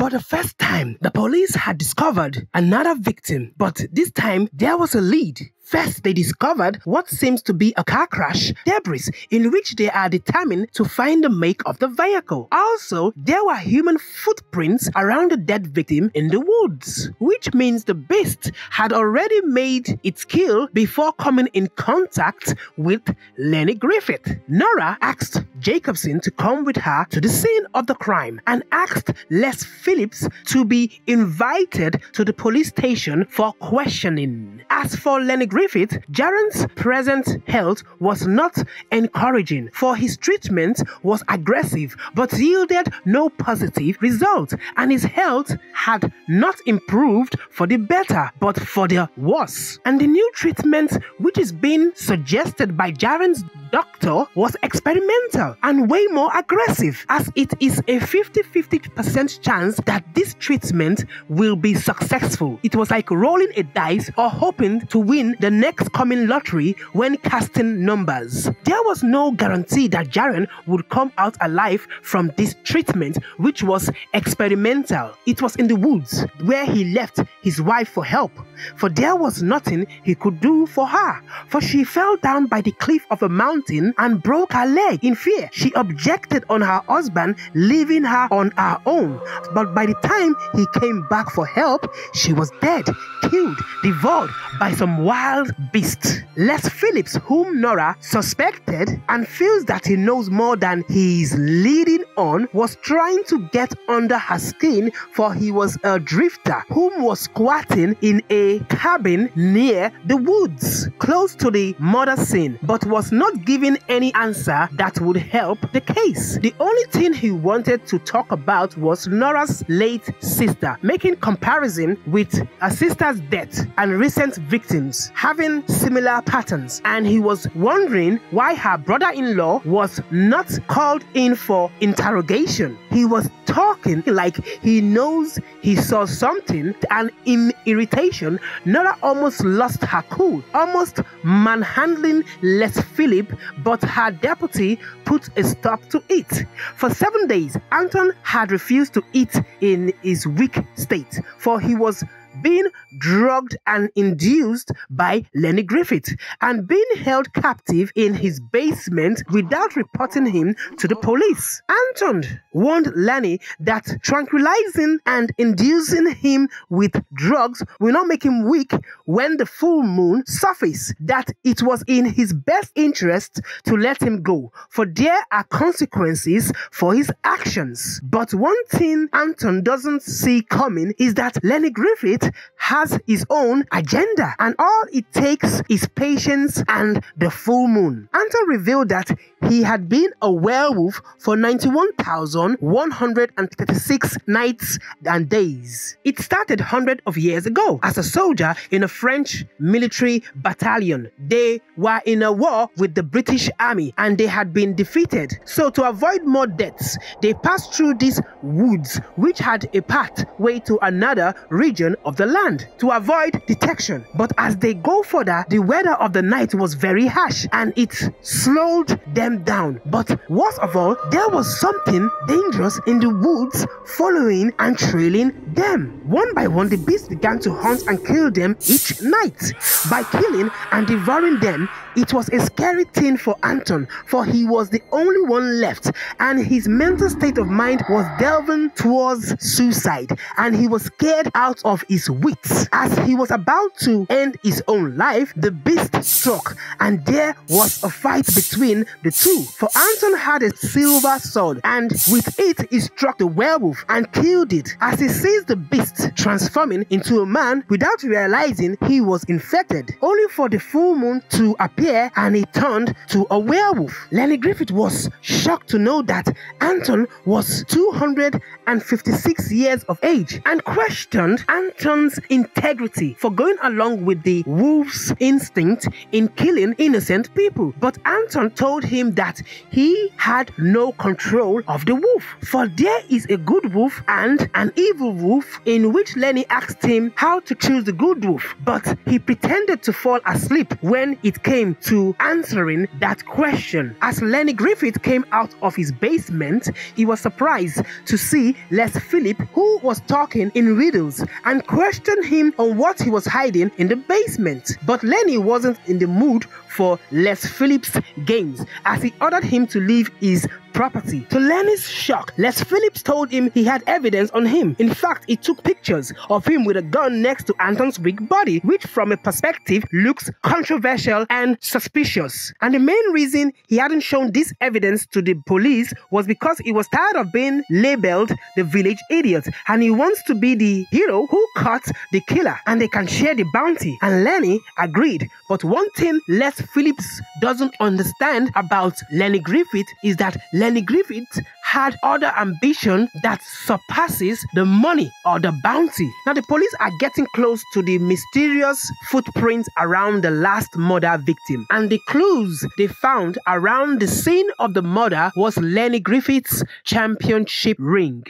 For the first time, the police had discovered another victim, but this time there was a lead. First, they discovered what seems to be a car crash debris in which they are determined to find the make of the vehicle. Also, there were human footprints around the dead victim in the woods, which means the beast had already made its kill before coming in contact with Lenny Griffith. Nora asked Jacobson to come with her to the scene of the crime and asked Les Phillips to be invited to the police station for questioning. As for Lenny Griffith, Griffith, Jaron's present health was not encouraging, for his treatment was aggressive but yielded no positive result, and his health had not improved for the better but for the worse. And the new treatment, which is being suggested by Jaron's doctor was experimental and way more aggressive as it is a 50-50% chance that this treatment will be successful. It was like rolling a dice or hoping to win the next coming lottery when casting numbers. There was no guarantee that Jaren would come out alive from this treatment which was experimental. It was in the woods where he left his wife for help for there was nothing he could do for her for she fell down by the cliff of a mountain mountain and broke her leg in fear. She objected on her husband leaving her on her own. But by the time he came back for help, she was dead, killed, devoured by some wild beast. Les Phillips, whom Nora suspected and feels that he knows more than he is leading on, was trying to get under her skin for he was a drifter whom was squatting in a cabin near the woods, close to the murder scene, but was not given any answer that would help the case. The only thing he wanted to talk about was Nora's late sister, making comparison with a sister's death and recent victims having similar patterns. And he was wondering why her brother in law was not called in for interrogation. He was talking like he knows he saw something, and in irritation, Nora almost lost her cool, almost manhandling Les Philip but her deputy put a stop to it. For seven days, Anton had refused to eat in his weak state, for he was being drugged and induced by Lenny Griffith and being held captive in his basement without reporting him to the police. Anton warned Lenny that tranquilizing and inducing him with drugs will not make him weak when the full moon surfaces, that it was in his best interest to let him go, for there are consequences for his actions. But one thing Anton doesn't see coming is that Lenny Griffith has his own agenda, and all it takes is patience and the full moon. Anton revealed that he had been a werewolf for 91,136 nights and days. It started hundreds of years ago as a soldier in a French military battalion. They were in a war with the British army and they had been defeated. So to avoid more deaths, they passed through these woods which had a pathway to another region of the land to avoid detection. But as they go further, the weather of the night was very harsh and it slowed them down. But worst of all, there was something dangerous in the woods following and trailing them. One by one, the beast began to hunt and kill them each night. By killing and devouring them, it was a scary thing for Anton, for he was the only one left, and his mental state of mind was delving towards suicide, and he was scared out of his wits. As he was about to end his own life, the beast struck, and there was a fight between the two. For Anton had a silver sword, and with it he struck the werewolf and killed it. As he sees the beast transforming into a man without realizing he was infected, only for the full moon to appear and he turned to a werewolf. Lenny Griffith was shocked to know that Anton was 256 years of age and questioned Anton's integrity for going along with the wolf's instinct in killing innocent people. But Anton told him that he had no control of the wolf, for there is a good wolf and an evil wolf, in which Lenny asked him how to choose the good wolf, but he pretended to fall asleep when it came to answering that question. As Lenny Griffith came out of his basement, he was surprised to see Les Philip, who was talking in riddles, and questioned him on what he was hiding in the basement. But Lenny wasn't in the mood for Les Phillips' games as he ordered him to leave his property. To Lenny's shock, Les Phillips told him he had evidence on him. In fact, he took pictures of him with a gun next to Anton's weak body, which from a perspective looks controversial and suspicious. And the main reason he hadn't shown this evidence to the police was because he was tired of being labeled the village idiot and he wants to be the hero who caught the killer and they can share the bounty. And Lenny agreed. But one thing Les Phillips doesn't understand about Lenny Griffith is that Lenny Griffith had other ambition that surpasses the money or the bounty. Now the police are getting close to the mysterious footprints around the last murder victim and the clues they found around the scene of the murder was Lenny Griffith's championship ring.